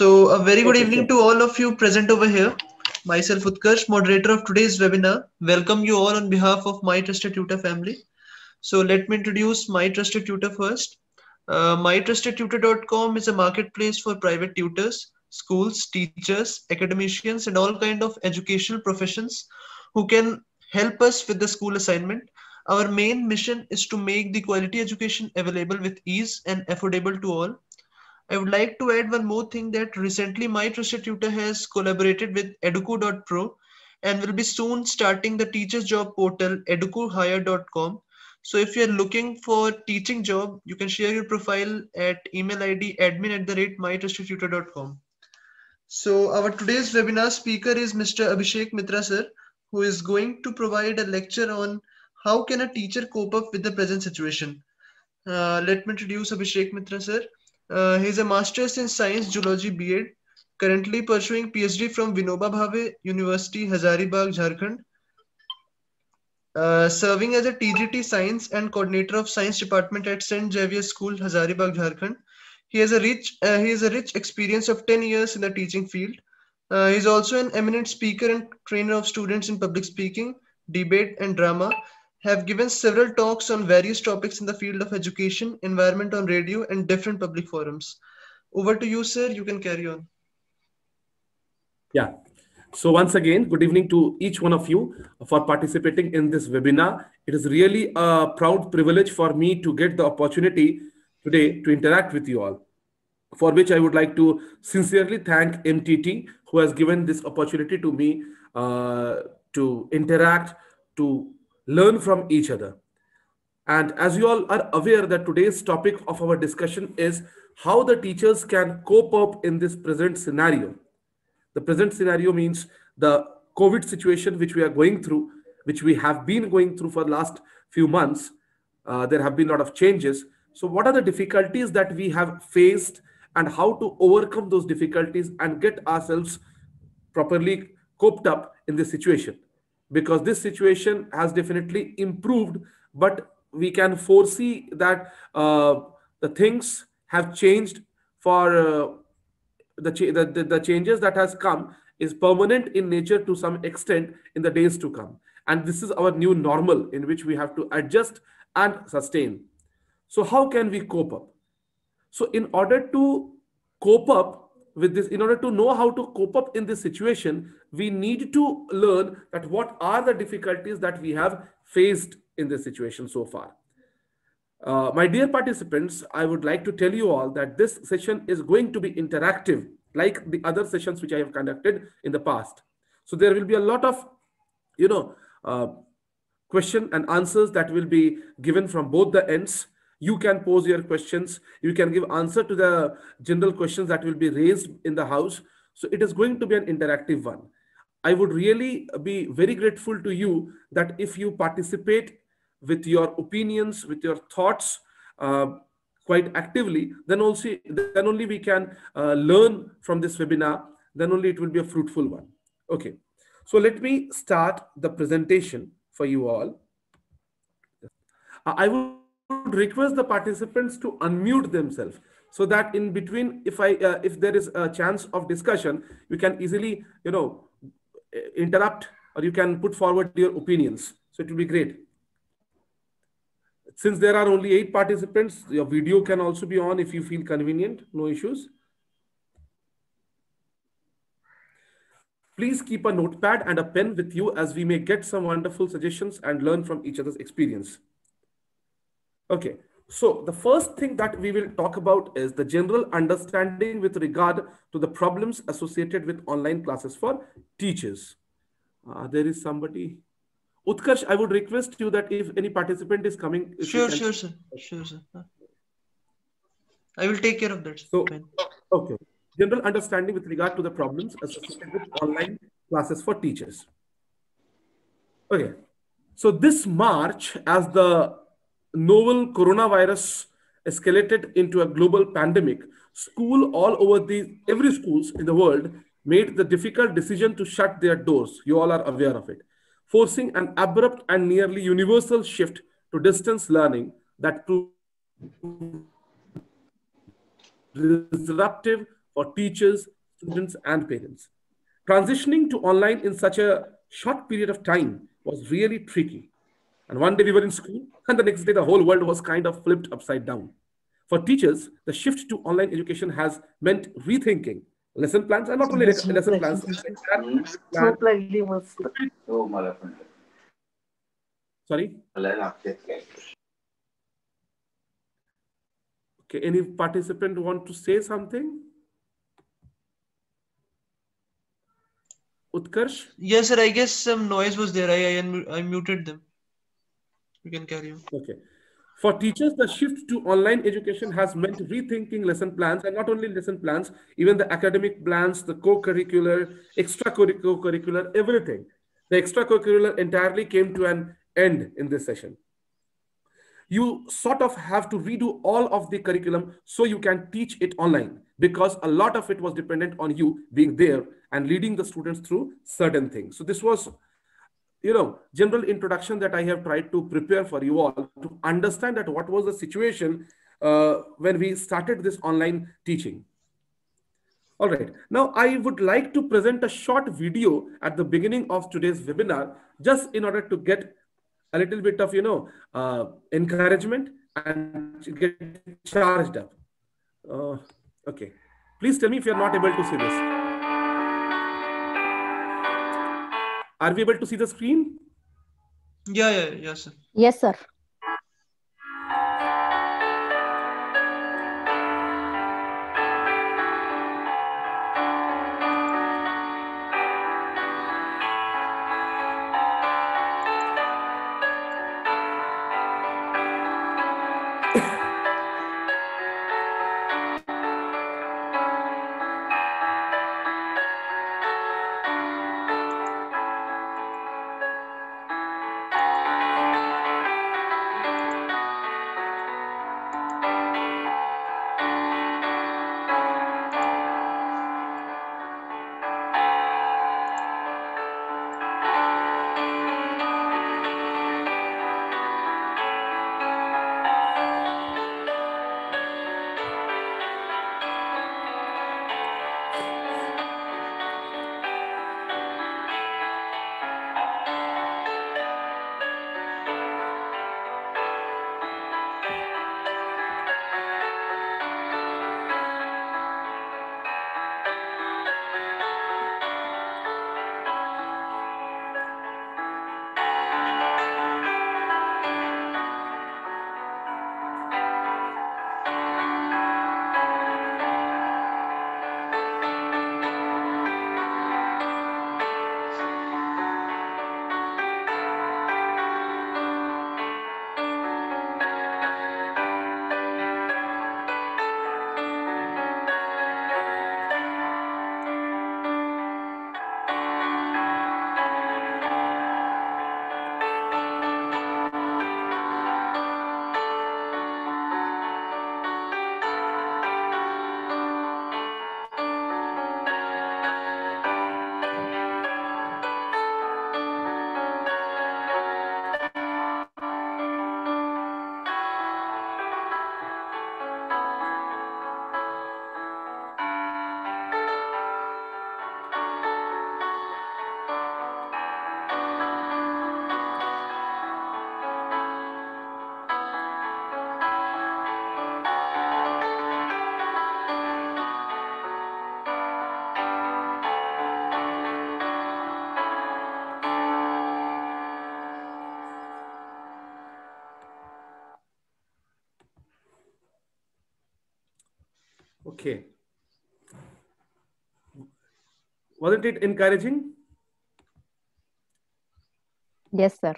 So a very good okay, evening to all of you present over here. Myself Utkarsh, moderator of today's webinar. Welcome you all on behalf of My Trusted Tutor family. So let me introduce My Trusted Tutor first. Uh, MyTrustedTutor.com is a marketplace for private tutors, schools, teachers, academicians, and all kind of educational professions who can help us with the school assignment. Our main mission is to make the quality education available with ease and affordable to all. I would like to add one more thing that recently my trusted tutor has collaborated with educo.pro and will be soon starting the teacher's job portal educohire.com. So if you're looking for teaching job, you can share your profile at email ID admin at the rate mytrustedtutor.com. So our today's webinar speaker is Mr. Abhishek Mitra sir, who is going to provide a lecture on how can a teacher cope up with the present situation. Uh, let me introduce Abhishek Mitra sir. Uh, is a master's in science zoology B.Ed, currently pursuing PhD from Vinoba Bhave University, Hazaribagh, Jharkhand. Uh, serving as a TGT Science and coordinator of Science Department at St. Xavier School, Hazaribagh, Jharkhand. He has a rich uh, he has a rich experience of 10 years in the teaching field. Uh, is also an eminent speaker and trainer of students in public speaking, debate, and drama have given several talks on various topics in the field of education, environment on radio, and different public forums. Over to you, sir. You can carry on. Yeah. So once again, good evening to each one of you for participating in this webinar. It is really a proud privilege for me to get the opportunity today to interact with you all, for which I would like to sincerely thank MTT, who has given this opportunity to me uh, to interact, to learn from each other. And as you all are aware that today's topic of our discussion is how the teachers can cope up in this present scenario. The present scenario means the COVID situation which we are going through, which we have been going through for the last few months. Uh, there have been a lot of changes. So what are the difficulties that we have faced and how to overcome those difficulties and get ourselves properly coped up in this situation? Because this situation has definitely improved, but we can foresee that uh, the things have changed for uh, the, the, the changes that has come is permanent in nature to some extent in the days to come. And this is our new normal in which we have to adjust and sustain. So how can we cope up? So in order to cope up, with this in order to know how to cope up in this situation we need to learn that what are the difficulties that we have faced in this situation so far. Uh, my dear participants i would like to tell you all that this session is going to be interactive like the other sessions which i have conducted in the past. So there will be a lot of you know uh, question and answers that will be given from both the ends you can pose your questions. You can give answer to the general questions that will be raised in the house. So it is going to be an interactive one. I would really be very grateful to you that if you participate with your opinions with your thoughts uh, quite actively then also then only we can uh, learn from this webinar. Then only it will be a fruitful one. Okay. So let me start the presentation for you all. I will would request the participants to unmute themselves so that in between if i uh, if there is a chance of discussion you can easily you know interrupt or you can put forward your opinions. So it will be great. Since there are only eight participants your video can also be on if you feel convenient. No issues. Please keep a notepad and a pen with you as we may get some wonderful suggestions and learn from each other's experience Okay, so the first thing that we will talk about is the general understanding with regard to the problems associated with online classes for teachers. Uh, there is somebody. Utkarsh, I would request you that if any participant is coming. Sure, sure, sir. Sure, sir. I will take care of that. So, okay. General understanding with regard to the problems associated with online classes for teachers. Okay. So this March, as the novel coronavirus escalated into a global pandemic, school all over the every schools in the world made the difficult decision to shut their doors. You all are aware of it, forcing an abrupt and nearly universal shift to distance learning that proved disruptive for teachers, students, and parents. Transitioning to online in such a short period of time was really tricky. And one day we were in school, and the next day the whole world was kind of flipped upside down. For teachers, the shift to online education has meant rethinking lesson plans and not only lesson plans. Sorry? Okay, any participant want to say something? Utkarsh? Yes, sir. I guess some noise was there. I, I, I muted them. Can carry on. Okay. For teachers, the shift to online education has meant rethinking lesson plans and not only lesson plans, even the academic plans, the co-curricular, extracurricular, everything. The extracurricular entirely came to an end in this session. You sort of have to redo all of the curriculum so you can teach it online because a lot of it was dependent on you being there and leading the students through certain things. So this was you know general introduction that i have tried to prepare for you all to understand that what was the situation uh, when we started this online teaching. All right. Now i would like to present a short video at the beginning of today's webinar just in order to get a little bit of you know uh, encouragement and get charged up. Uh, okay. Please tell me if you're not able to see this Are we able to see the screen? Yeah, yeah, yes, sir. Yes, sir. Wasn't it encouraging? Yes, sir.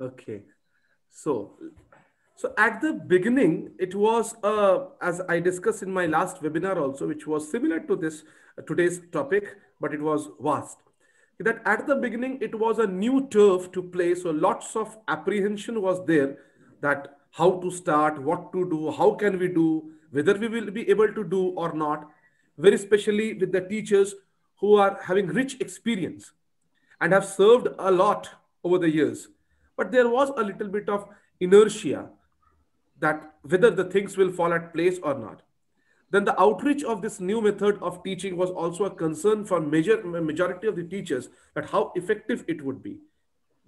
Okay. So, so at the beginning, it was, uh, as I discussed in my last webinar also, which was similar to this uh, today's topic, but it was vast. That at the beginning, it was a new turf to play. So lots of apprehension was there that how to start, what to do, how can we do, whether we will be able to do or not, very especially with the teachers who are having rich experience and have served a lot over the years. But there was a little bit of inertia that whether the things will fall at place or not. then the outreach of this new method of teaching was also a concern for major majority of the teachers that how effective it would be.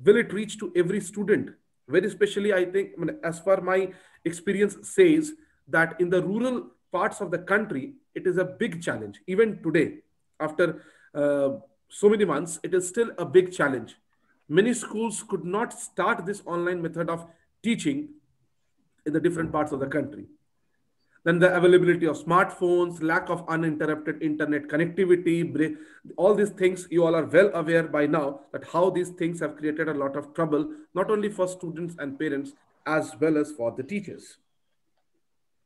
Will it reach to every student? Very especially, I think, as far my experience says, that in the rural parts of the country, it is a big challenge. Even today, after uh, so many months, it is still a big challenge. Many schools could not start this online method of teaching in the different parts of the country. Then the availability of smartphones, lack of uninterrupted internet connectivity, all these things you all are well aware by now that how these things have created a lot of trouble, not only for students and parents, as well as for the teachers.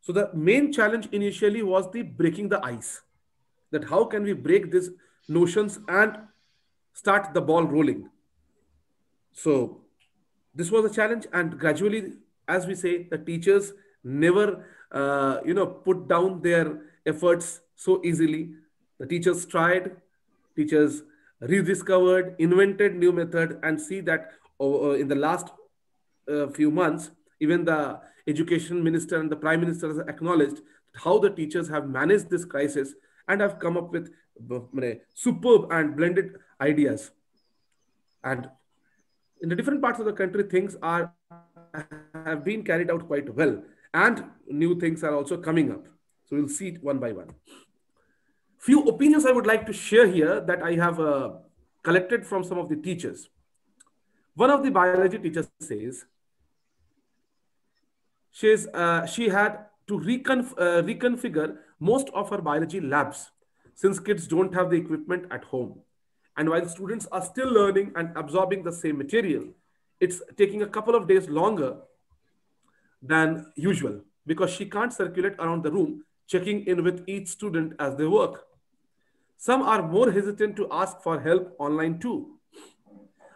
So the main challenge initially was the breaking the ice. That how can we break these notions and start the ball rolling? So this was a challenge, and gradually, as we say, the teachers never uh, you know, put down their efforts so easily. The teachers tried, teachers rediscovered, invented new method, and see that uh, in the last uh, few months, even the education minister and the prime minister has acknowledged how the teachers have managed this crisis and have come up with superb and blended ideas. And in the different parts of the country, things are have been carried out quite well and new things are also coming up. So we'll see it one by one. Few opinions I would like to share here that I have uh, collected from some of the teachers. One of the biology teachers says she's, uh, she had to reconf uh, reconfigure most of her biology labs since kids don't have the equipment at home. And while students are still learning and absorbing the same material, it's taking a couple of days longer than usual because she can't circulate around the room checking in with each student as they work. Some are more hesitant to ask for help online too.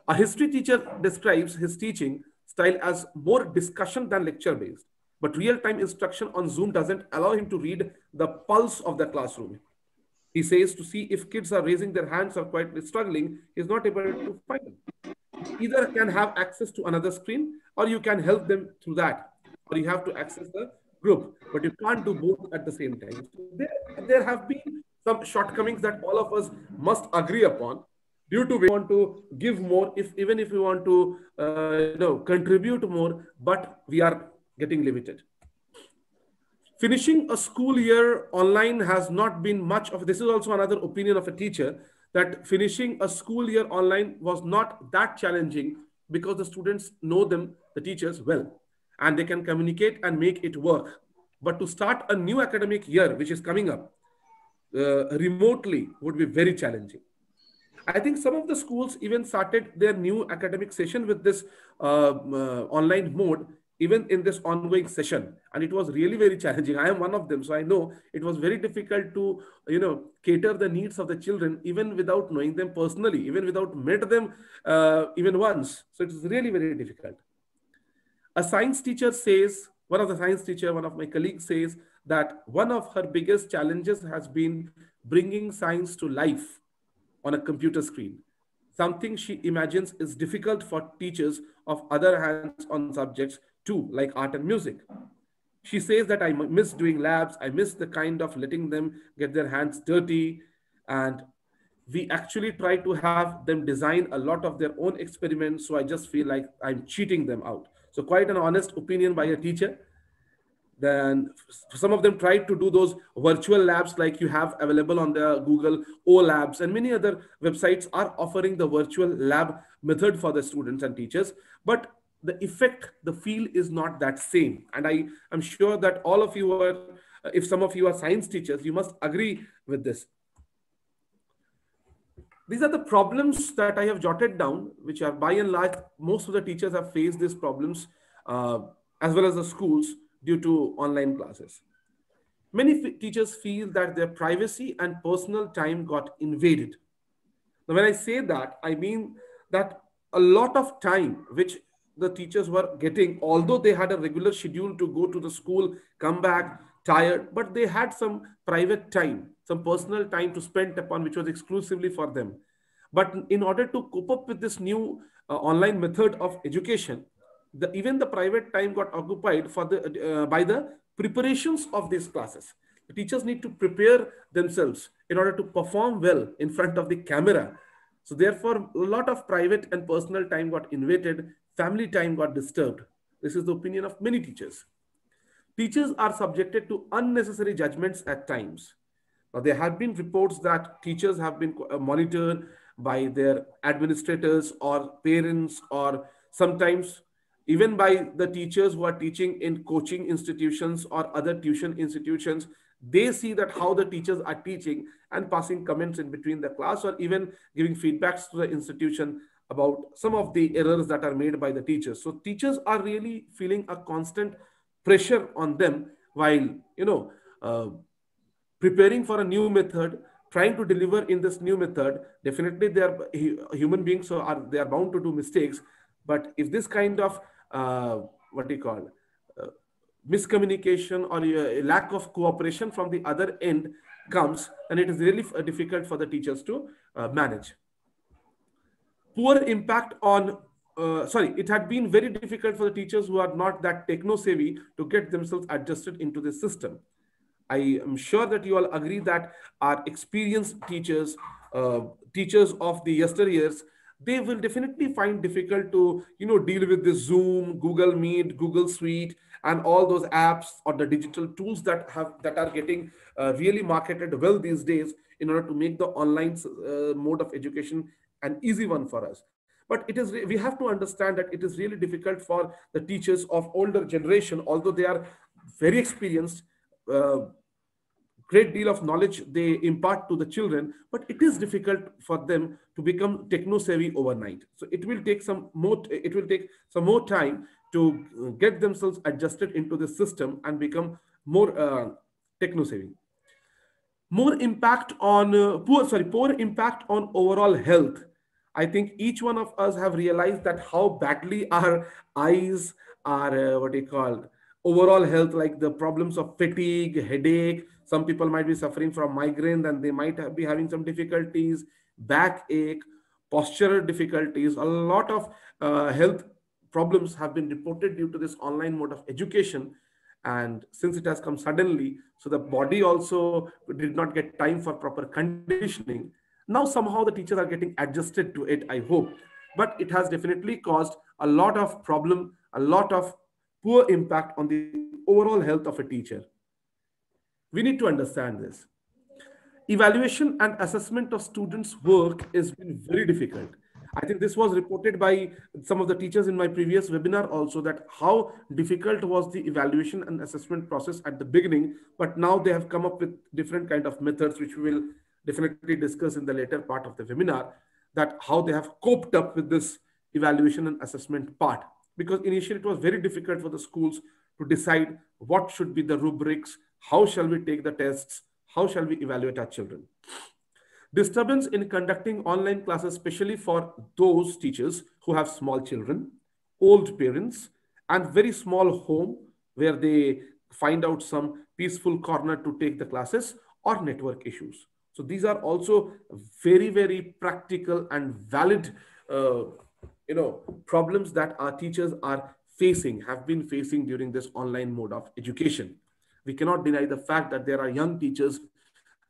A history teacher describes his teaching style as more discussion than lecture based, but real time instruction on Zoom doesn't allow him to read the pulse of the classroom. He says to see if kids are raising their hands or quietly struggling, he's not able to find them. Either can have access to another screen or you can help them through that or you have to access the group, but you can't do both at the same time. So there, there have been some shortcomings that all of us must agree upon due to we want to give more if even if we want to uh, you know contribute more but we are getting limited finishing a school year online has not been much of this is also another opinion of a teacher that finishing a school year online was not that challenging because the students know them the teachers well and they can communicate and make it work. But to start a new academic year, which is coming up uh, remotely, would be very challenging. I think some of the schools even started their new academic session with this uh, uh, online mode, even in this ongoing session. And it was really very challenging. I am one of them. So I know it was very difficult to, you know, cater the needs of the children, even without knowing them personally, even without met them uh, even once. So it is really very difficult. A science teacher says, one of the science teacher, one of my colleagues says that one of her biggest challenges has been bringing science to life on a computer screen. Something she imagines is difficult for teachers of other hands-on subjects too, like art and music. She says that I miss doing labs. I miss the kind of letting them get their hands dirty. And we actually try to have them design a lot of their own experiments. So I just feel like I'm cheating them out. So quite an honest opinion by a teacher. Then some of them tried to do those virtual labs like you have available on the Google OLabs and many other websites are offering the virtual lab method for the students and teachers. But the effect, the feel is not that same. And I am sure that all of you are, if some of you are science teachers, you must agree with this. These are the problems that I have jotted down, which are by and large, most of the teachers have faced these problems uh, as well as the schools due to online classes. Many teachers feel that their privacy and personal time got invaded. Now, when I say that, I mean that a lot of time which the teachers were getting, although they had a regular schedule to go to the school, come back tired, but they had some private time some personal time to spend upon, which was exclusively for them. But in order to cope up with this new uh, online method of education, the, even the private time got occupied for the, uh, by the preparations of these classes. The teachers need to prepare themselves in order to perform well in front of the camera. So therefore, a lot of private and personal time got invaded, family time got disturbed. This is the opinion of many teachers. Teachers are subjected to unnecessary judgments at times. Now, there have been reports that teachers have been uh, monitored by their administrators or parents or sometimes even by the teachers who are teaching in coaching institutions or other tuition institutions they see that how the teachers are teaching and passing comments in between the class or even giving feedbacks to the institution about some of the errors that are made by the teachers. So teachers are really feeling a constant pressure on them while you know uh, preparing for a new method trying to deliver in this new method. Definitely they are human beings so are they are bound to do mistakes. But if this kind of uh, what do you call uh, miscommunication or a lack of cooperation from the other end comes and it is really difficult for the teachers to uh, manage poor impact on uh, sorry, it had been very difficult for the teachers who are not that techno savvy to get themselves adjusted into the system. I am sure that you all agree that our experienced teachers, uh, teachers of the yesteryears, they will definitely find difficult to you know deal with the Zoom, Google Meet, Google Suite, and all those apps or the digital tools that have that are getting uh, really marketed well these days in order to make the online uh, mode of education an easy one for us but it is we have to understand that it is really difficult for the teachers of older generation although they are very experienced uh, great deal of knowledge they impart to the children, but it is difficult for them to become techno savvy overnight. So it will take some more, it will take some more time to get themselves adjusted into the system and become more uh, techno savvy. More impact on uh, poor, sorry, poor impact on overall health. I think each one of us have realized that how badly our eyes are, uh, what do you call, overall health, like the problems of fatigue, headache, some people might be suffering from migraine and they might be having some difficulties, backache, postural difficulties. A lot of uh, health problems have been reported due to this online mode of education. And since it has come suddenly, so the body also did not get time for proper conditioning. Now somehow the teachers are getting adjusted to it, I hope. But it has definitely caused a lot of problem, a lot of poor impact on the overall health of a teacher. We need to understand this. Evaluation and assessment of students' work is very difficult. I think this was reported by some of the teachers in my previous webinar also that how difficult was the evaluation and assessment process at the beginning, but now they have come up with different kind of methods, which we will definitely discuss in the later part of the webinar, that how they have coped up with this evaluation and assessment part. Because initially it was very difficult for the schools to decide what should be the rubrics, how shall we take the tests? How shall we evaluate our children? Disturbance in conducting online classes, especially for those teachers who have small children, old parents, and very small home where they find out some peaceful corner to take the classes or network issues. So these are also very, very practical and valid, uh, you know, problems that our teachers are facing, have been facing during this online mode of education. We cannot deny the fact that there are young teachers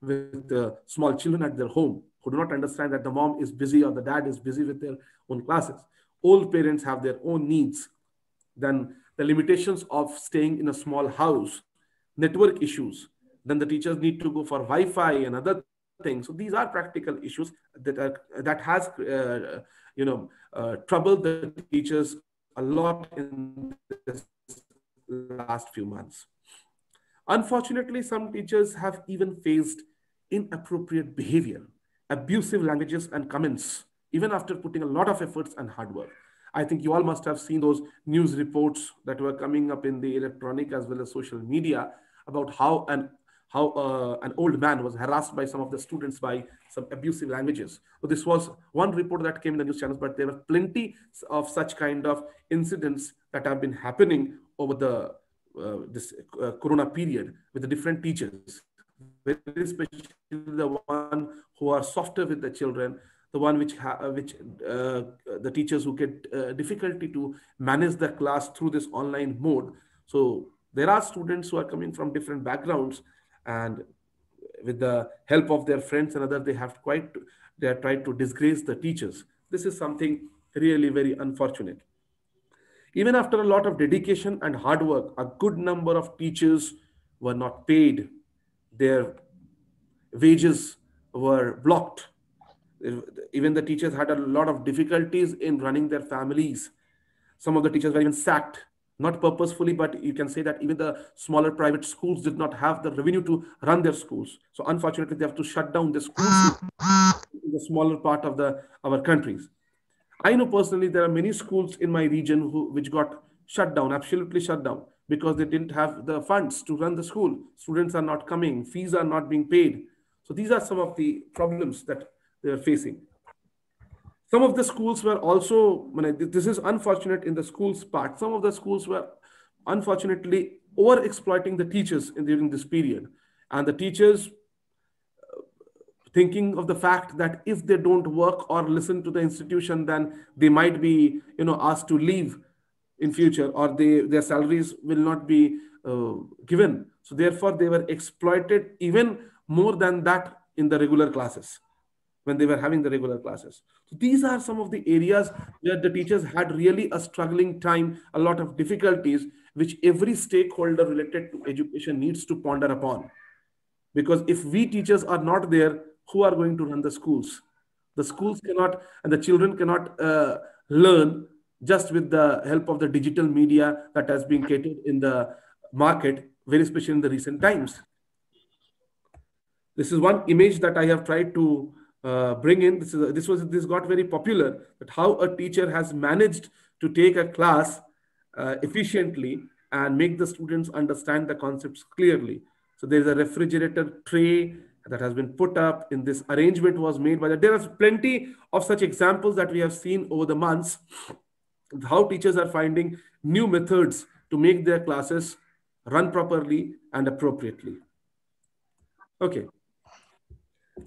with uh, small children at their home who do not understand that the mom is busy or the dad is busy with their own classes. Old parents have their own needs. Then the limitations of staying in a small house, network issues. Then the teachers need to go for Wi-Fi and other things. So these are practical issues that are, that has uh, you know uh, troubled the teachers a lot in this last few months. Unfortunately, some teachers have even faced inappropriate behavior, abusive languages and comments, even after putting a lot of efforts and hard work. I think you all must have seen those news reports that were coming up in the electronic as well as social media about how an how uh, an old man was harassed by some of the students by some abusive languages. So this was one report that came in the news channels, but there were plenty of such kind of incidents that have been happening over the uh, this uh, corona period with the different teachers very especially the one who are softer with the children the one which uh, which uh, the teachers who get uh, difficulty to manage the class through this online mode so there are students who are coming from different backgrounds and with the help of their friends and others, they have quite they are tried to disgrace the teachers. This is something really very unfortunate. Even after a lot of dedication and hard work, a good number of teachers were not paid. Their wages were blocked. Even the teachers had a lot of difficulties in running their families. Some of the teachers were even sacked not purposefully, but you can say that even the smaller private schools did not have the revenue to run their schools. So unfortunately, they have to shut down the schools in the smaller part of the our countries. I know personally there are many schools in my region who which got shut down, absolutely shut down, because they didn't have the funds to run the school. Students are not coming, fees are not being paid. So these are some of the problems that they are facing. Some of the schools were also, this is unfortunate in the schools part. Some of the schools were unfortunately over exploiting the teachers in, during this period. And the teachers uh, thinking of the fact that if they don't work or listen to the institution, then they might be, you know, asked to leave in future or they, their salaries will not be uh, given. So therefore, they were exploited even more than that in the regular classes when they were having the regular classes. So these are some of the areas where the teachers had really a struggling time, a lot of difficulties, which every stakeholder related to education needs to ponder upon. Because if we teachers are not there, who are going to run the schools? The schools cannot, and the children cannot uh, learn just with the help of the digital media that has been created in the market, very especially in the recent times. This is one image that I have tried to uh, bring in this is this was this got very popular that how a teacher has managed to take a class uh, efficiently and make the students understand the concepts clearly. So there is a refrigerator tray that has been put up in this arrangement was made by the there are plenty of such examples that we have seen over the months how teachers are finding new methods to make their classes run properly and appropriately. Okay.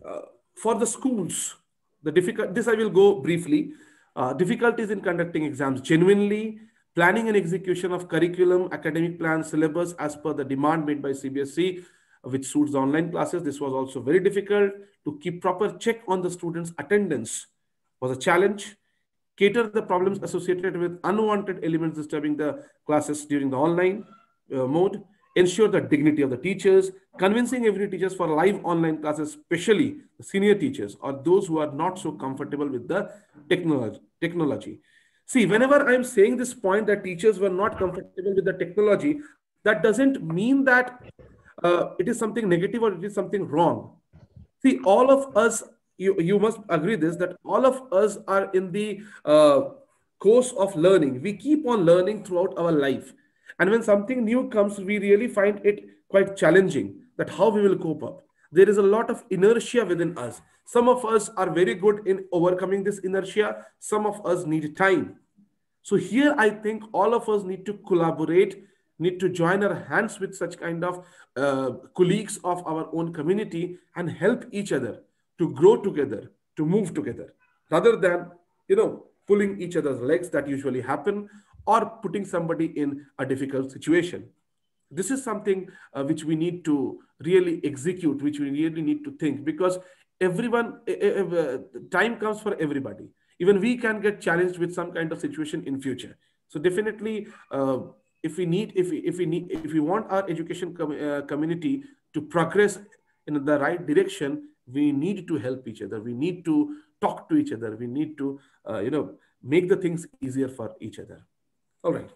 Uh, for the schools, the difficult, this I will go briefly. Uh, difficulties in conducting exams genuinely, planning and execution of curriculum, academic plan, syllabus as per the demand made by CBSE, which suits online classes. This was also very difficult. To keep proper check on the students' attendance was a challenge. Cater the problems associated with unwanted elements disturbing the classes during the online uh, mode ensure the dignity of the teachers, convincing every teachers for live online classes, especially senior teachers or those who are not so comfortable with the technology. technology. See, whenever I'm saying this point that teachers were not comfortable with the technology, that doesn't mean that uh, it is something negative or it is something wrong. See, all of us, you, you must agree this, that all of us are in the uh, course of learning. We keep on learning throughout our life and when something new comes, we really find it quite challenging that how we will cope up. There is a lot of inertia within us. Some of us are very good in overcoming this inertia. Some of us need time. So here, I think all of us need to collaborate, need to join our hands with such kind of uh, colleagues of our own community and help each other to grow together, to move together, rather than, you know, pulling each other's legs that usually happen or putting somebody in a difficult situation. This is something uh, which we need to really execute, which we really need to think because everyone, uh, time comes for everybody. Even we can get challenged with some kind of situation in future. So definitely, uh, if we need, if we, if we need, if we want our education com uh, community to progress in the right direction, we need to help each other. We need to talk to each other. We need to, uh, you know, make the things easier for each other. All right.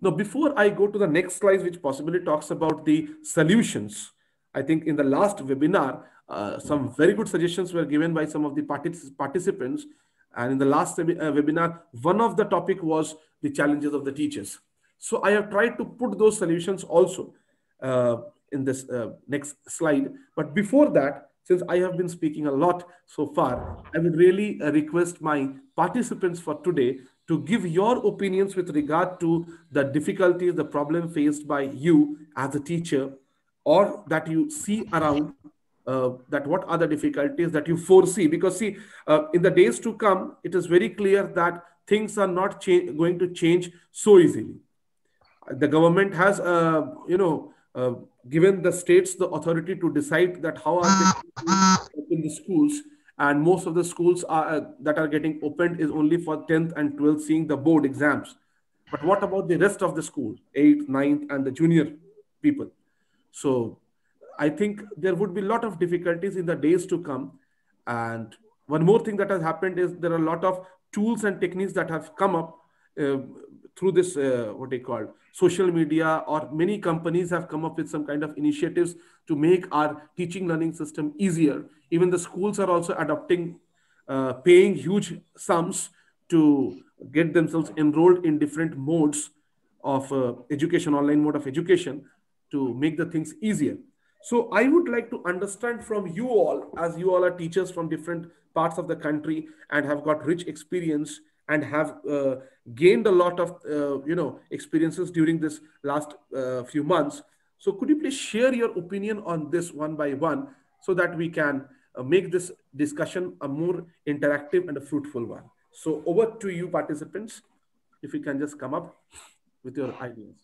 Now, before I go to the next slide, which possibly talks about the solutions, I think in the last webinar, uh, some very good suggestions were given by some of the partic participants. And in the last uh, webinar, one of the topic was the challenges of the teachers. So I have tried to put those solutions also uh, in this uh, next slide. But before that, since I have been speaking a lot so far, I would really uh, request my participants for today to give your opinions with regard to the difficulties, the problem faced by you as a teacher, or that you see around uh, that what are the difficulties that you foresee? Because see uh, in the days to come it is very clear that things are not going to change so easily. The government has uh, you know uh, given the states the authority to decide that how are they open the schools and most of the schools are, uh, that are getting opened is only for 10th and 12th seeing the board exams. But what about the rest of the school 8th 9th and the junior people? So i think there would be a lot of difficulties in the days to come. And one more thing that has happened is there are a lot of tools and techniques that have come up uh, through this uh, what they call social media or many companies have come up with some kind of initiatives to make our teaching learning system easier. Even the schools are also adopting uh, paying huge sums to get themselves enrolled in different modes of uh, education online mode of education to make the things easier. So i would like to understand from you all as you all are teachers from different parts of the country and have got rich experience and have uh, gained a lot of uh, you know experiences during this last uh, few months. So could you please share your opinion on this one by one so that we can uh, make this discussion a more interactive and a fruitful one? So over to you participants if you can just come up with your ideas.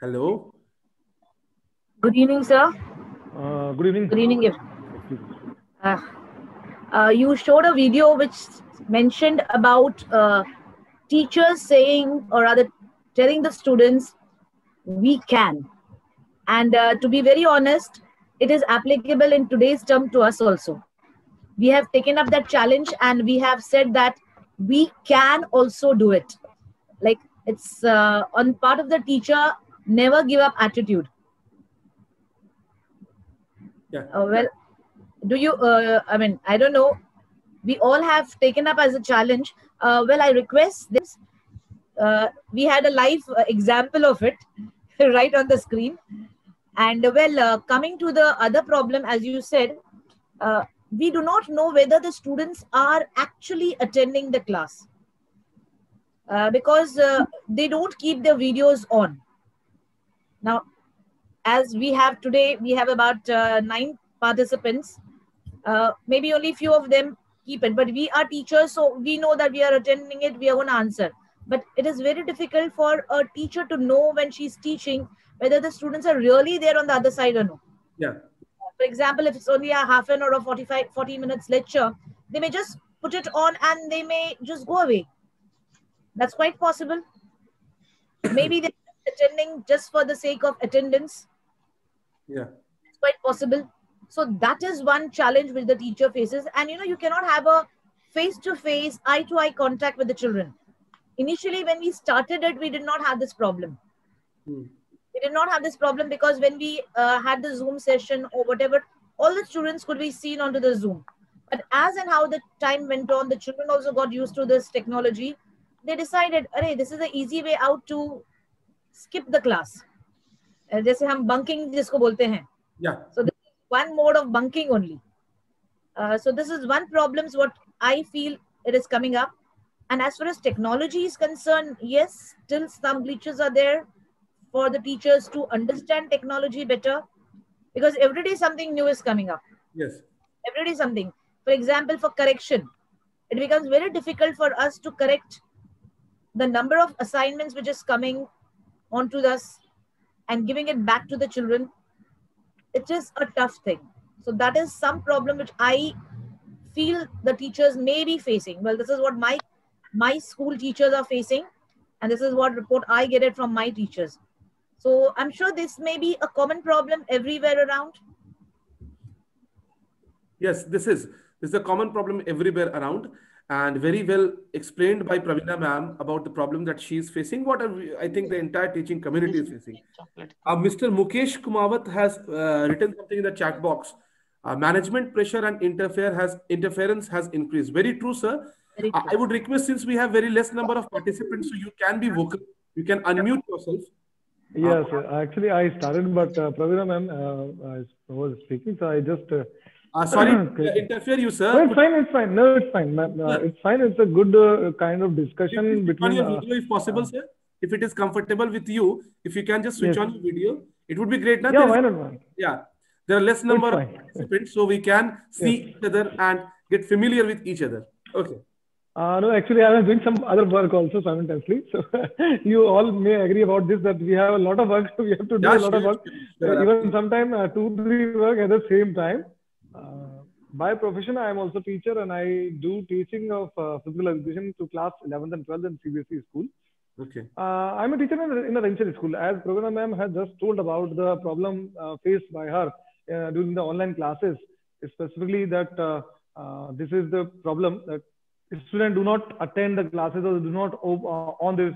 Hello? Good evening sir uh, good evening. Good evening. Uh, uh, you showed a video which mentioned about uh, teachers saying, or rather telling the students, we can. And uh, to be very honest, it is applicable in today's term to us also. We have taken up that challenge and we have said that we can also do it. Like it's on part of the teacher, never give up attitude yeah. Uh, well do you uh, i mean i don't know. We all have taken up as a challenge. Uh, well i request this. Uh, we had a live uh, example of it right on the screen. And uh, well coming to the other problem as you said we do not know whether the students are actually attending the class. Because they don't keep the videos on. Now as we have today, we have about uh, nine participants. Uh, maybe only few of them keep it, but we are teachers, so we know that we are attending it, we are going to answer. But it is very difficult for a teacher to know when she's teaching whether the students are really there on the other side or no. Yeah. For example, if it's only a half an hour or 45, 40 minutes lecture, they may just put it on and they may just go away. That's quite possible. Maybe they're attending just for the sake of attendance yeah. It's quite possible. So that is one challenge which the teacher faces. And you know you cannot have a face to face eye to eye contact with the children. Initially when we started it we did not have this problem. Hmm. we did not have this problem because when we uh, had the zoom session or whatever all the students could be seen onto the zoom. But as and how the time went on the children also got used to this technology. They decided hey this is the easy way out to skip the class जैसे हम bunking जिसको बोलते हैं yeah so this is one mode of bunking only uh, so this is one problems what i feel it is coming up and as far as technology is concerned yes still some glitches are there for the teachers to understand technology better because every day something new is coming up yes every day something for example for correction it becomes very difficult for us to correct the number of assignments which is coming onto us and giving it back to the children it is a tough thing. So that is some problem which i feel the teachers may be facing. Well this is what my my school teachers are facing and this is what report i get it from my teachers. So i'm sure this may be a common problem everywhere around. Yes this is. This is a common problem everywhere around and very well explained by Pravina ma'am about the problem that she is facing, what I think the entire teaching community is facing. Uh, Mr. Mukesh Kumawat has uh, written something in the chat box. Uh, management pressure and interfere has interference has increased. Very true, sir. Very true. I would request since we have very less number of participants, so you can be vocal. You can unmute yourself. Yes, actually I started, but uh, Pravina ma'am uh, was speaking, so I just uh, sorry okay. interfere you, sir. No, it's fine. It's fine. No, it's fine. Uh, yeah. It's fine. It's a good uh, kind of discussion if between. On your uh, video, if possible, sir. If it is comfortable with you, if you can just switch yes. on your video, it would be great. Now, yeah, why not? Man? Yeah, there are less number of participants, so we can see yes. each other and get familiar with each other. Okay. Uh, no, actually, I was doing some other work also simultaneously. So you all may agree about this that we have a lot of work. We have to do Yeah, a lot of work. sure, Uh, even sometimes uh, two, three work at the same time. Uh, by profession, I am also teacher and I do teaching of uh, physical education to class 11th and 12th in CBSE school. Okay. Uh, I'm a teacher in, a- in a residential school. As Pravina ma'am has just told about the problem uh, faced by her uh, during the online classes, specifically that uh, uh, this is the problem that students do not attend the classes or do not on this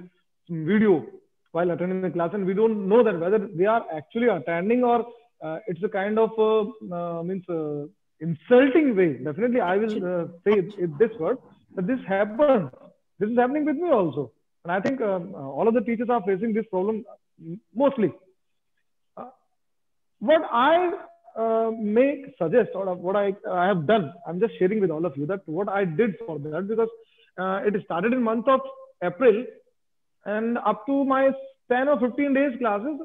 video while attending the class, and we don't know that whether they are actually attending or it's a kind of uh, uh, means uh, insulting way. Definitely, I will uh, say it, it- this word that this happens. This is happening with me also. And I think um, uh, all of the teachers are facing this problem uh, mostly. Uh, what I uh, may suggest or what I, I have done, I'm just sharing with all of you that what I did for that because uh, it started in month of April and up to my 10 or 15 days classes,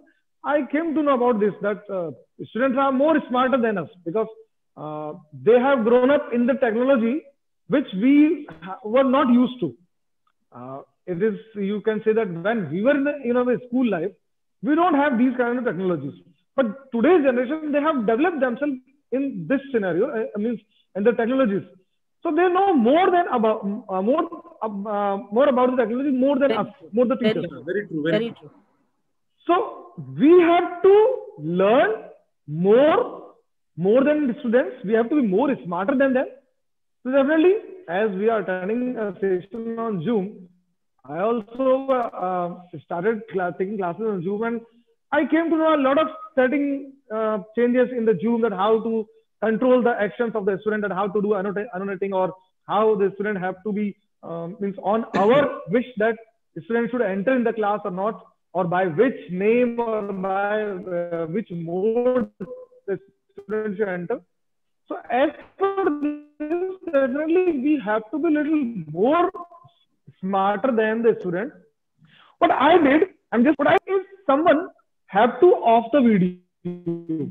I came to know about this that uh, students are more smarter than us because uh, they have grown up in the technology which we ha- were not used to. Uh, it is you can say that when we were in the you know the school life, we don't have these kind of technologies. But today's generation, they have developed themselves in this scenario. I, I mean, in the technologies. So they know more than about uh, more uh, more about the technology more than Very us, more the Very teachers. true. Very true. Very, Very true. So we have to learn more, more than the students. We have to be more smarter than them. So definitely, as we are attending a session on Zoom, I also uh, started cla- taking classes on Zoom, and I came to know a lot of setting uh, changes in the Zoom that how to control the actions of the student and how to do annotating or how the student have to be um, means on our wish that the student should enter in the class or not or by which name or by uh, which mode the student should enter. So as per this, definitely we have to be little more smarter than the student. What I did, I'm just what I if someone have to off the video.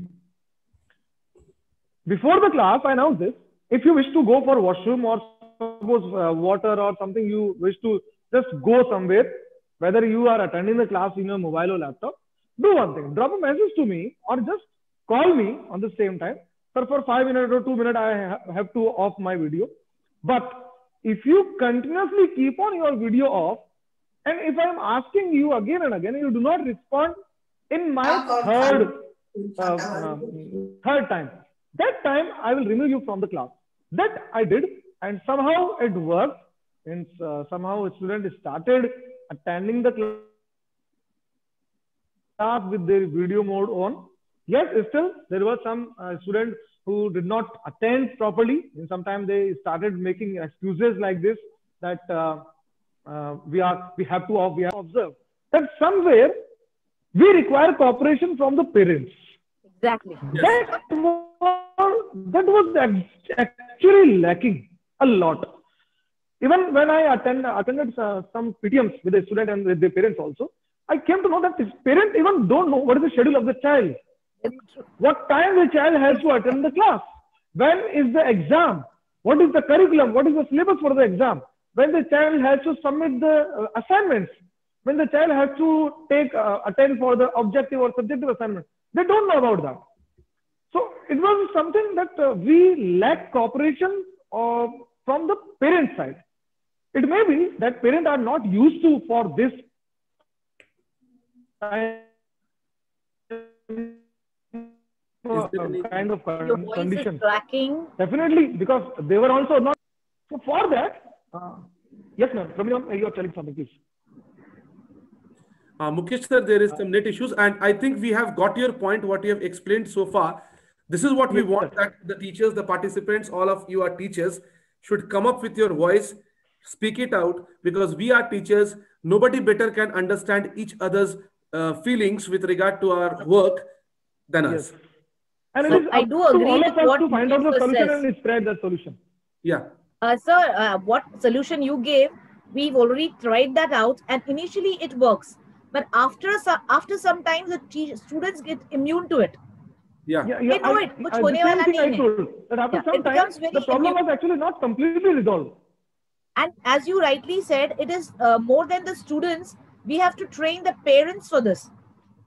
Before the class, I announced this. If you wish to go for washroom or suppose uh, water or something, you wish to just go somewhere, whether you are attending the class in your mobile or laptop, do one thing. Drop a message to me or just call me on the same time. Sir, for five minutes or two minutes, I have to off my video. But if you continuously keep on your video off, and if I'm asking you again and again, you do not respond in my third uh, uh, third time. That time I will remove you from the class. That I did, and somehow it worked. And uh, somehow a student started attending the class with their video mode on. Yes, still there were some uh, students who did not attend properly, and sometimes they started making excuses like this that uh, uh, we are we have to we have to observe. That somewhere we require cooperation from the parents. Exactly. That was, that was actually lacking a lot. Even when I attend, attended uh, some PTMs with the student and with their parents also, I came to know that parents even don't know what is the schedule of the child. What time the child has to attend the class? When is the exam? What is the curriculum? What is the syllabus for the exam? When the child has to submit the uh, assignments? When the child has to take uh, attend for the objective or subjective assignment? They don't know about that. So it was something that uh, we lack cooperation uh, from the parent side. It may be that parents are not used to for this kind Is there any- kind of Your con- voice condition. is cracking. Definitely, because they were also not. So for that, uh, yes, ma'am. Pramila, you are telling something, please. Uh, Mukesh sir, there is some net issues, and I think we have got your point. What you have explained so far. This is what we Yes, want that the teachers, the participants, all of you are teachers, should come up with your voice, Speak it out because we are teachers. Nobody better can understand each other's uh, feelings with regard to our work than yes. us. And so, it is I do agree with what to find out the solution says. and spread that solution. Yeah. Uh, sir, uh, what solution you gave, we've already tried that out, and initially it works. But after after some time, the students get immune to it. Yeah. yeah, yeah they know I, it. Kuch I, hone wala nahi hai. That after yeah, some time, the problem immune. was actually not completely resolved. And as you rightly said, it is uh, more than the students. We have to train the parents for this.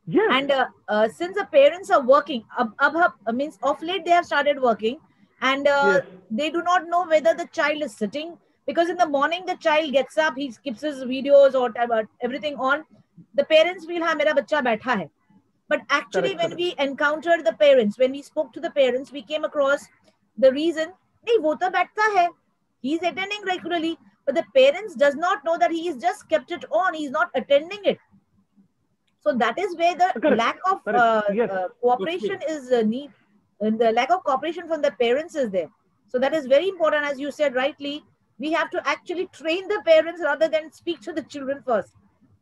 Yeah. And uh, uh, since the parents are working, ab, ab, uh, means of late they have started working and uh, they do not know whether the child is sitting because in the morning the child gets up, he skips his videos or uh, everything on. The parents will have mera child. But actually, correct, when correct. we encountered the parents, when we spoke to the parents, we came across the reason, nahi, wo to baithta. He is attending regularly, but the parents does not know that he is just kept it on. He is not attending it. So that is where the Correct, lack of uh, yes. uh, cooperation is uh, need, and the lack of cooperation from the parents is there. So that is very important, as you said rightly. We have to actually train the parents rather than speak to the children first.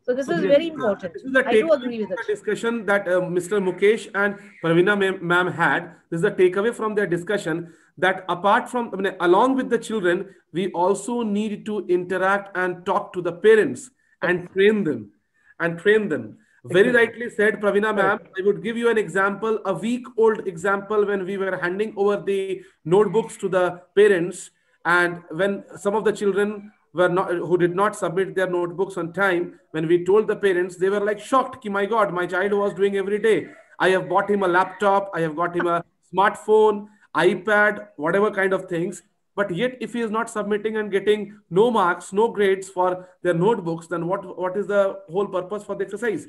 So this So is very important. This is the I do agree with from the discussion that uh, Mr. Mukesh and Pravina ma'am ma'am had. This is the takeaway from their discussion that apart from, I mean, along with the children, we also need to interact and talk to the parents and train them and train them. Very rightly said, Pravina ma'am. I would give you an example, a week old example when we were handing over the notebooks to the parents and when some of the children were not who did not submit their notebooks on time when we told the parents they were like shocked ki my god my child was doing every day i have bought him a laptop i have got him a smartphone ipad whatever kind of things but yet if he is not submitting and getting no marks no grades for their notebooks then what what is the whole purpose for the exercise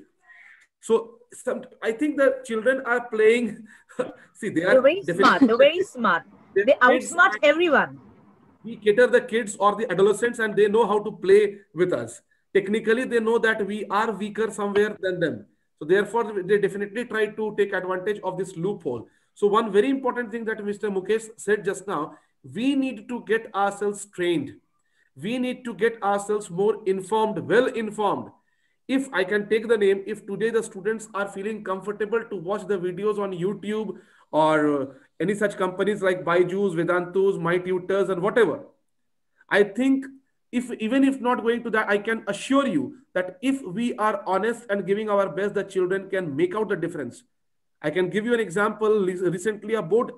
so some, i think the children are playing see they are They're very smart. They're very smart. Their They outsmart everyone. we cater the kids or the adolescents and they know how to play with us technically they know that we are weaker somewhere than them so therefore they definitely try to take advantage of this loophole so one very important thing that mr mukesh said just now we need to get ourselves trained. We need to get ourselves more informed well informed. If i can take the name if today the students are feeling comfortable to watch the videos on youtube or uh, any such companies like byju's vedantus my tutors and whatever i think if even if not going to that i can assure you that if we are honest and giving our best the children can make out the difference i can give you an example. Recently a board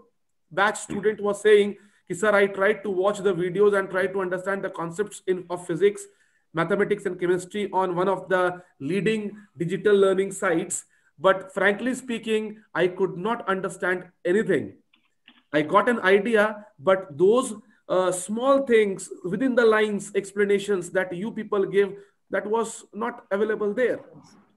batch student was saying "Ki, sir i tried to watch the videos and try to understand the concepts in, of physics mathematics and chemistry on one of the leading digital learning sites. But frankly speaking i could not understand anything. I got an idea, but those uh, small things within the lines, explanations that you people give, that was not available there.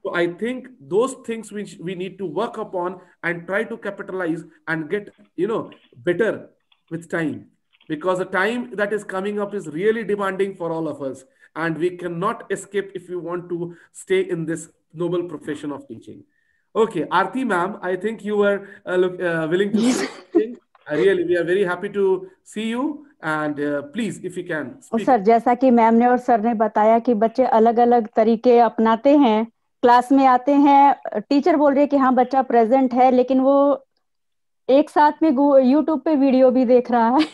So I think those things which we need to work upon and try to capitalize and get, you know, better with time. Because the time that is coming up is really demanding for all of us. And we cannot escape if we want to stay in this noble profession of teaching. Okay, Aarti ma'am, I think you were uh, look, uh, willing to say something. Uh, really, we are very happy to see you. And uh, please, if you can और speak. Sir जैसा कि ma'am ने और sir ने बताया कि बच्चे अलग अलग तरीके अपनाते हैं क्लास में आते हैं। टीचर बोल रही है कि हाँ बच्चा प्रेजेंट है लेकिन वो एक साथ में यूट्यूब पे वीडियो भी देख रहा है।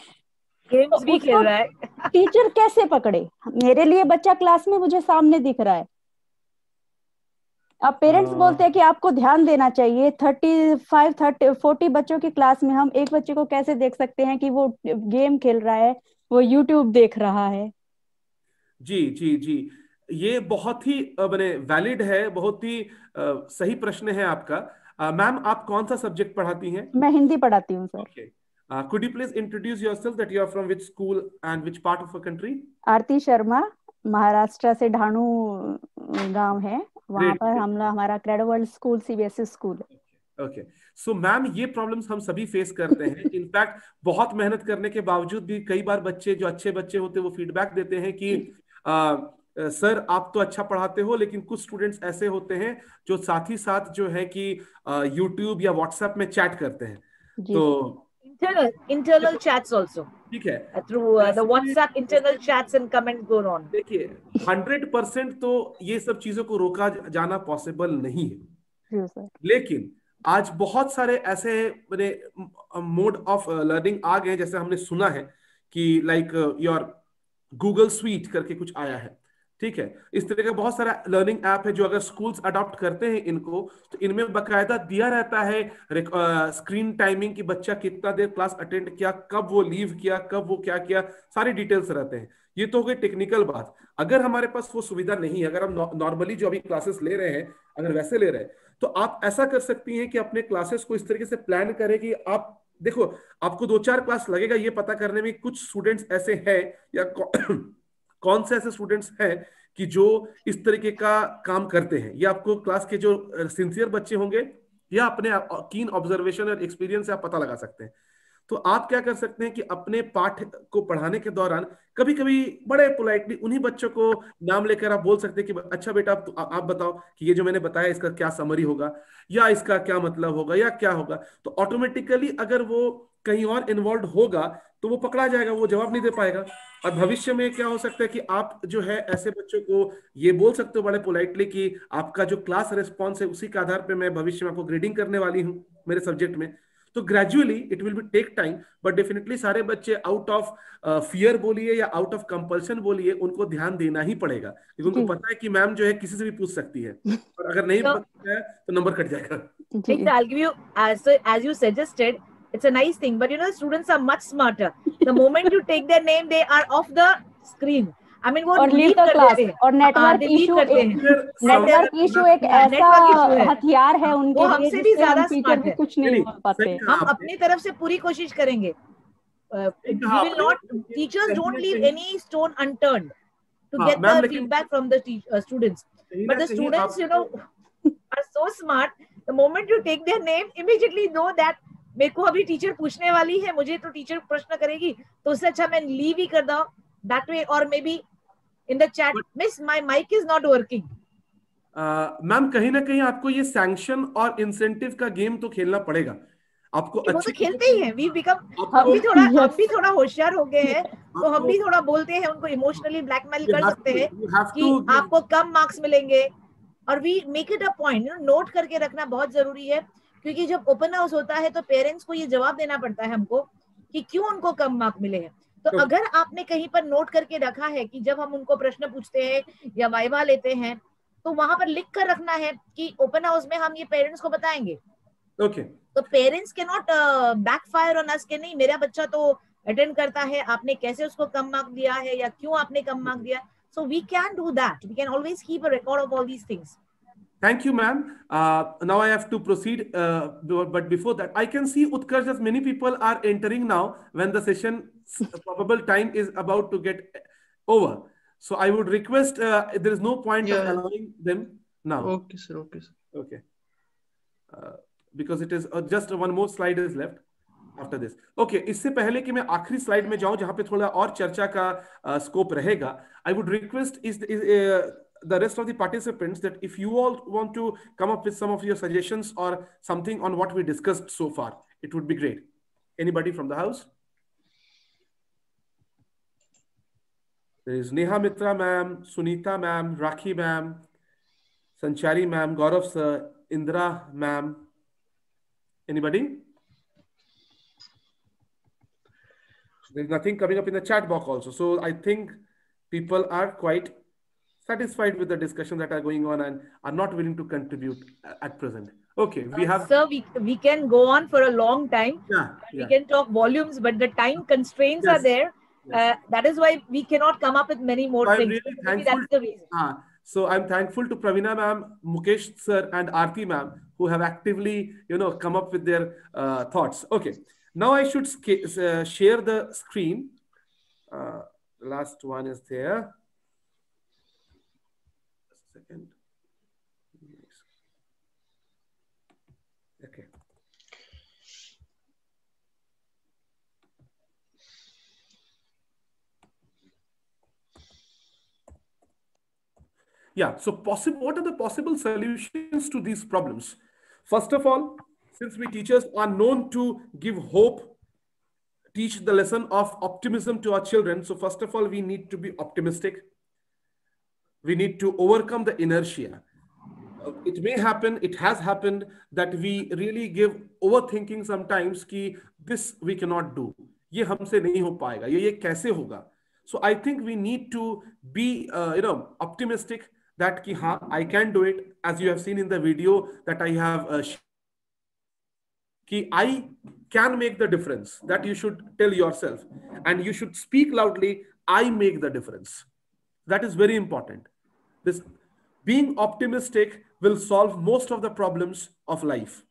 Games भी खेल रहा है. टीचर कैसे पकड़े? मेरे लिए बच्चा क्लास में मुझे सामने दिख रहा है। अब पेरेंट्स हाँ। बोलते हैं कि आपको ध्यान देना चाहिए। थर्टी फाइव थर्टी फोर्टी बच्चों की क्लास में हम एक बच्चे को कैसे देख सकते हैं कि वो गेम खेल रहा है वो यूट्यूब देख रहा है। जी जी जी। ये बहुत ही मैंने वैलिड है बहुत ही अ, सही प्रश्न है आपका। मैम आप कौन सा सब्जेक्ट पढ़ाती हैं? मैं हिंदी पढ़ाती हूँ sir. Uh, could you please introduce yourself that you are from which school and which part of a country? Aarti Sharma Maharashtra से ढाणू गाँव है। वहाँ पर. हम हमारा Credo world school CBSE school है ओके सो मैम ये प्रॉब्लम्स हम सभी फेस करते हैं। इनफैक्ट बहुत मेहनत करने के बावजूद भी कई बार बच्चे जो अच्छे बच्चे होते हैं वो फीडबैक देते हैं कि सर आप तो अच्छा पढ़ाते हो लेकिन कुछ स्टूडेंट्स ऐसे होते हैं जो साथ ही साथ जो है कि यूट्यूब या व्हाट्सएप में चैट करते हैं। तो Internal internal chats also ठीक है। Through uh, the WhatsApp internal chats and comments go on. देखिए हंड्रेड परसेंट तो ये सब चीज़ों को रोका जाना पॉसिबल नहीं है। जी सर। लेकिन आज बहुत सारे ऐसे मैंने मोड ऑफ़ लर्निंग आ गए जैसे हमने सुना है कि लाइक योर गूगल स्वीट करके कुछ आया है। ठीक है? इस तरह का बहुत सारा लर्निंग ऐप है जो अगर स्कूल्स अडॉप्ट करते हैं इनको तो इनमें बकायदा दिया रहता है स्क्रीन टाइमिंग की बच्चा कितना देर क्लास अटेंड किया, कब वो लीव किया, कब वो क्या किया, सारे डिटेल्स रहते हैं। ये तो हो गई टेक्निकल बात। अगर हमारे पास वो सुविधा नहीं है, अगर हम नॉर्मली जो अभी क्लासेस ले रहे हैं, अगर वैसे ले रहे हैं तो आप ऐसा कर सकती हैं कि अपने क्लासेस को इस तरीके से प्लान करें कि आप, देखो, आपको दो चार क्लास लगेगा ये पता करने में कुछ स्टूडेंट्स ऐसे हैं या कौन से ऐसे स्टूडेंट्स हैं कि जो इस तरीके का काम करते हैं? या आपको क्लास के जो सिंसियर बच्चे होंगे या अपने कीन ऑब्जर्वेशन और एक्सपीरियंस से आप पता लगा सकते हैं। तो आप क्या कर सकते हैं कि अपने पाठ को पढ़ाने के दौरान कभी कभी बड़े पोलाइटली उन्हीं बच्चों को नाम लेकर आप बोल सकते हैं कि अच्छा बेटा आप, तो, आप बताओ कि ये जो मैंने बताया इसका क्या समरी होगा? या इसका क्या मतलब होगा? या क्या होगा? तो ऑटोमेटिकली अगर वो कहीं और इन्वॉल्व होगा तो वो पकड़ा जाएगा वो जवाब नहीं दे पाएगा। और भविष्य में क्या हो सकता है कि आप जो है ऐसे बच्चों को ये बोल सकते हो बड़े पोलाइटली कि आपका जो क्लास रिस्पॉन्स है उसी के आधार पर मैं भविष्य में आपको ग्रेडिंग करने वाली हूँ मेरे सब्जेक्ट में। तो gradually it will be take time but definitely सारे बच्चे आउट ऑफ़ फियर बोलिए या आउट ऑफ़ कंपल्सन बोलिए उनको ध्यान देना ही पड़ेगा। क्योंकि उनको पता है कि मैम जो है किसी से भी पूछ सकती है। और अगर नहीं so, पता है तो नंबर कट जाएगा। I'll give you as so as you suggested it's a nice thing but you know students are much smarter the moment you take their name they are off the screen I mean वो और leave the class और network issue network issue एक ऐसा हथियार है उनके वो हमसे भी ज्यादा टीचर भी कुछ नहीं हो पाते हम अपनी तरफ से पूरी कोशिश करेंगे we will not teachers don't leave any stone unturned to get the feedback from the uh, students but the students you know are so smart the moment you take their name immediately know that मेरे को अभी teacher पूछने वाली है मुझे तो teacher प्रश्न करेगी तो उससे अच्छा मैं लीव ही कर दूँ दैट वे और maybe in the chat miss my mic is not working. Ma'am कहीं ना कहीं आपको ये सैंक्शन और इंसेंटिव का गेम तो खेलना पड़ेगा। आपको वो तो खेलते ही हैं वी बिकम हम भी थोड़ा हम भी थोड़ा होशियार हो गए हैं तो हम भी थोड़ा बोलते हैं उनको इमोशनली ब्लैकमेल कर सकते हैं कि आपको कम मार्क्स मिलेंगे। और we make it a point note करके रखना बहुत ज़रूरी है। क्योंकि जब ओपन हाउस होता है तो पेरेंट्स को ये जवाब देना पड़ता है हमको कि क्यों उनको कम मार्क मिले हैं। तो, तो अगर आपने कहीं पर नोट करके रखा है कि जब हम उनको प्रश्न पूछते हैं या वाइवा लेते हैं तो वहाँ पर लिख कर रखना है कि ओपन हाउस में हम ये पेरेंट्स को बताएँगे। Okay okay. तो पेरेंट्स के नॉट बैकफायर ऑन अस के नहीं मेरा बच्चा तो अटेंड करता है आपने कैसे उसको कम मार्क दिया है या क्यों आपने कम मार्क दिया so we can do that we can always keep a record of all these things Thank you, ma'am. Uh, now I have to proceed. Uh, but before that, I can see Utkarsh as many people are entering now when the session probable time is about to get over. So I would request, uh, there is no point yeah. of allowing them now. Okay, sir. Okay, sir. Okay. Uh, because it is uh, just one more slide is left after this. Okay, इससे पहले कि मैं आखिरी slide में जाऊं जहां पे थोड़ा और चर्चा का स्कोप रहेगा I would request is, is uh, the rest of the participants that if you all want to come up with some of your suggestions or something on what we discussed so far, it would be great. Anybody from the house? There is Neha Mitra ma'am, Sunita ma'am, Rakhi ma'am, Sanchari ma'am, Gaurav sir, Indra ma'am. Anybody? There's nothing coming up in the chat box also. So I think people are quite satisfied with the discussion that are going on and are not willing to contribute at present. Okay, we uh, have. Sir, we, we can go on for a long time. Yeah, yeah. We can talk volumes, but the time constraints yes. are there. Uh, that is why we cannot come up with many more so things. Really Maybe that's the reason. Uh, so I'm thankful to Pravina ma'am, Mukesh sir, and Arti ma'am who have actively, you know, come up with their uh, thoughts. Okay, now I should uh, share the screen. Uh, last one is there. second. Okay. Yeah, so possible, what are the possible solutions to these problems? First of all, since we teachers are known to give hope, teach the lesson of optimism to our children. So first of all, we need to be optimistic. We need to overcome the inertia. It may happen, it has happened that we really give overthinking sometimes कि this we cannot do. ये हमसे नहीं हो पाएगा ये ये कैसे होगा so i think we need to be uh, you know optimistic that ki, ha, I can do it as you have seen in the video that I have uh, ki, I can make the difference that you should tell yourself and you should speak loudly I make the difference. That is very important. This being optimistic will solve most of the problems of life.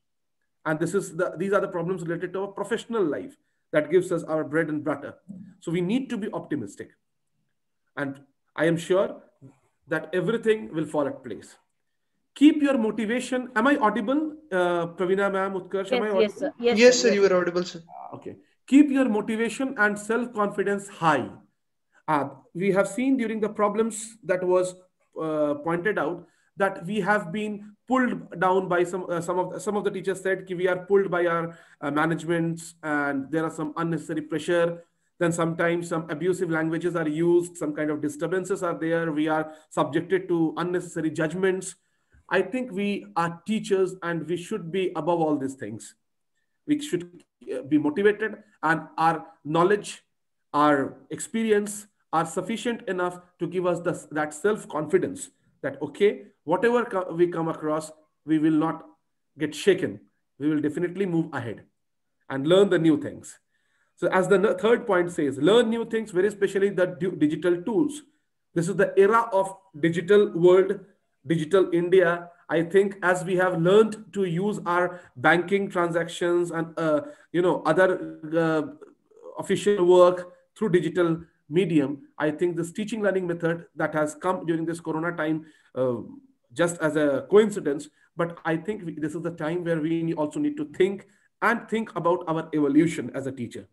And this is the these are the problems related to our professional life that gives us our bread and butter. So we need to be optimistic. And I am sure that everything will fall at place. Keep your motivation. Am I audible, uh, Pravina ma'am, Utkarsh? Yes, am I audible? yes, sir. Yes, Yes, sir. sir, you are audible, sir. Okay. Keep your motivation and self-confidence high. Uh, we have seen during the problems that was uh, pointed out that we have been pulled down by some uh, some of some of the teachers said we are pulled by our uh, managements and there are some unnecessary pressure then sometimes some abusive languages are used some kind of disturbances are there. We are subjected to unnecessary judgments. I think we are teachers and we should be above all these things. We should be motivated and our knowledge our experience are sufficient enough to give us the, that self confidence that okay whatever co- we come across we will not get shaken. We will definitely move ahead and learn the new things so as the third point says learn new things very especially the digital tools. This is the era of digital world digital india. I think as we have learned to use our banking transactions and uh, you know other uh, official work through digital medium i think this teaching learning method that has come during this corona time uh, just as a coincidence but i think we, this is the time where we also need to think and think about our evolution as a teacher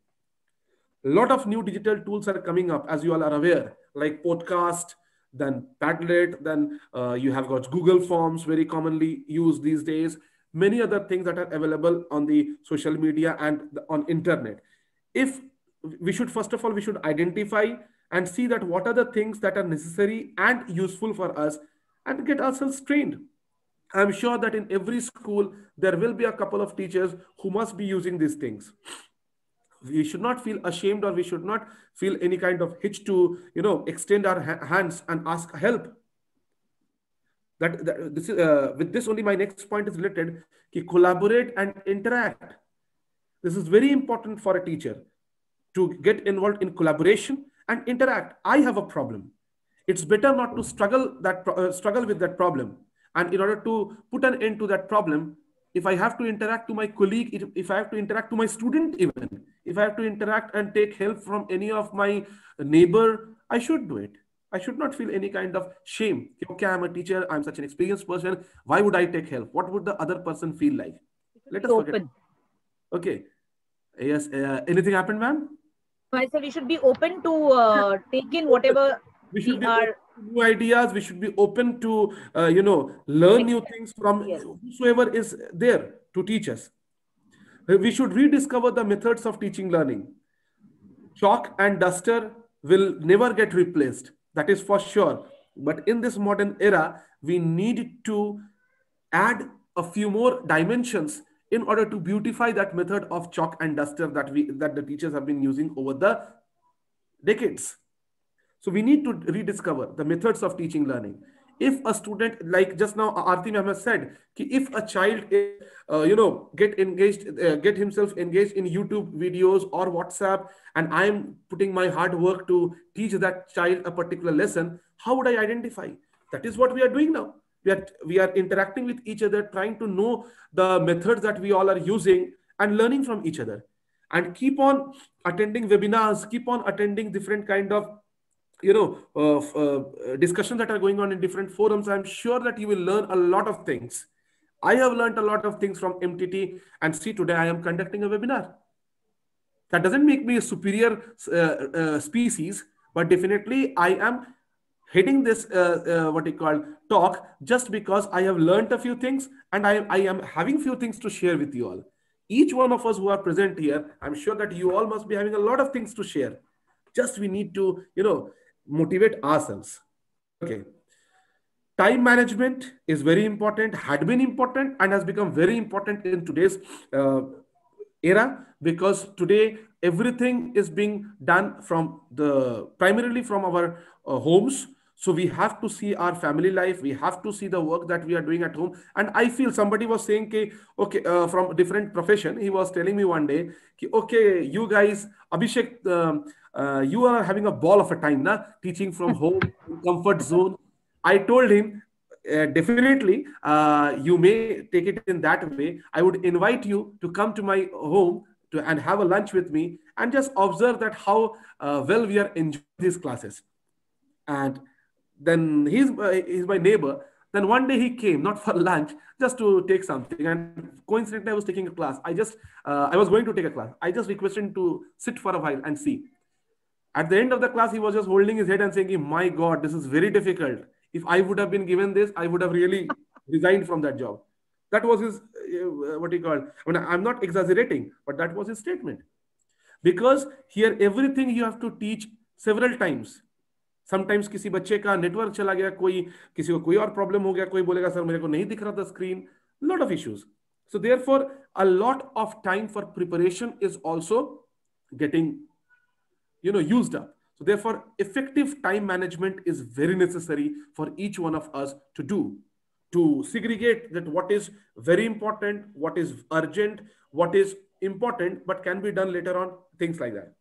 lot of new digital tools are coming up as you all are aware like podcast then padlet then uh, you have got google forms very commonly used these days. Many other things that are available on the social media and the, on internet. If we should first of all we should identify and see that what are the things that are necessary and useful for us and get ourselves trained. I'm sure that in every school there will be a couple of teachers who must be using these things we should not feel ashamed or we should not feel any kind of hitch to you know extend our ha- hands and ask help. That, that this is uh, with this only my next point is related ki collaborate and interact. This is very important for a teacher to get involved in collaboration and interact. I have a problem. It's better not to struggle that uh, struggle with that problem. And in order to put an end to that problem if i have to interact to my colleague if, i have to interact to my student even if i have to interact and take help from any of my neighbor i should do it. I should not feel any kind of shame. Okay i'm a teacher. I'm such an experienced person. Why would i take help? What would the other person feel like? Let us forget. Open. okay. Yes uh, anything happened ma'am? I said we should be open to uh, take in whatever we should we are. new ideas. We should be open to uh, you know learn new things from Yes. whosoever is there to teach us Uh, we should rediscover the methods of teaching learning. Chalk and duster will never get replaced that is for sure. But in this modern era we need to add a few more dimensions in order to beautify that method of chalk and duster that we that the teachers have been using over the decades. So we need to rediscover the methods of teaching learning. If a student, like just now Aarti ma'am said, ki if a child, uh, you know, get engaged, uh, get himself engaged in YouTube videos or WhatsApp, and I'm putting my hard work to teach that child a particular lesson, how would I identify? That is what we are doing now. We are, we are interacting with each other, trying to know the methods that we all are using and learning from each other. And keep on attending webinars, keep on attending different kind of you know uh, uh, discussions that are going on in different forums i'm sure that you will learn a lot of things. I have learned a lot of things from mtt and see today i am conducting a webinar. That doesn't make me a superior uh, uh, species but definitely i am heading this uh, uh, what you call talk just because i have learned a few things and I, I am having few things to share with you all. Each one of us who are present here i'm sure that you all must be having a lot of things to share. Just we need to you know motivate ourselves okay time management is very important had been important and has become very important in today's uh, era because today everything is being done from the primarily from our uh, homes So we have to see our family life. We have to see the work that we are doing at home. And I feel somebody was saying, okay, okay, uh, from different profession, he was telling me one day, okay, you guys, Abhishek, um, uh, you are having a ball of a time, na? teaching from home, comfort zone. I told him, uh, definitely, uh, you may take it in that way. I would invite you to come to my home to, and have a lunch with me and just observe that how uh, well we are enjoying these classes. And then he's, uh, he's my neighbor. Then one day he came, not for lunch, just to take something. And coincidentally, I was taking a class. I just, uh, I was going to take a class. I just requested him to sit for a while and see. At the end of the class, he was just holding his head and saying, My God, this is very difficult. If I would have been given this, I would have really resigned from that job. That was his, uh, what he called. I mean, I'm not exaggerating, but that was his statement. Because here, everything you have to teach several times sometimes किसी बच्चे का network चला गया कोई किसी को कोई और प्रॉब्लम हो गया कोई बोलेगा सर मेरे को नहीं दिख रहा था screen lot of issues so therefore a lot of time for preparation is also getting you know used up. So therefore effective time management is very necessary for each one of us to do. To segregate that what is very important what is urgent what is important but can be done later on things like that.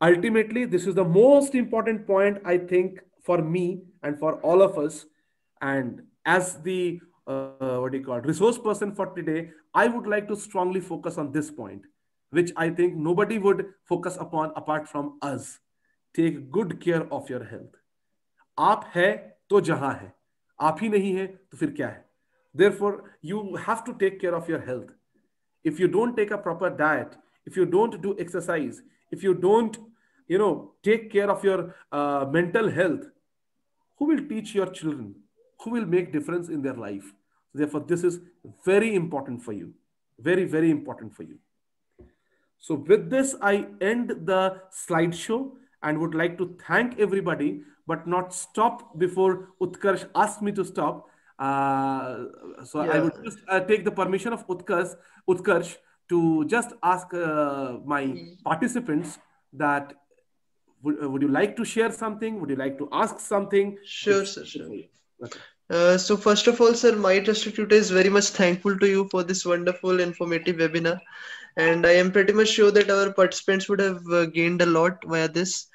Ultimately this is the most important point i think for me and for all of us. And as the uh, what do you call it, resource person for today i would like to strongly focus on this point which i think nobody would focus upon apart from us take good care of your health आप है तो जहां है आप ही नहीं है तो फिर क्या है therefore you have to take care of your health if you don't take a proper diet if you don't do exercise if you don't you know take care of your uh, mental health who will teach your children who will make difference in their life therefore this is very important for you very very important for you so with this i end the slideshow and would like to thank everybody but not stop before utkarsh asked me to stop. Uh, so yeah. i would just uh, take the permission of utkarsh utkarsh to just ask uh, my participants that would, uh, would you like to share something? Would you like to ask something? Sure sir sure. okay. Uh, so first of all, sir, my tutor is very much thankful to you for this wonderful, informative webinar, and I am pretty much sure that our participants would have uh, gained a lot via this.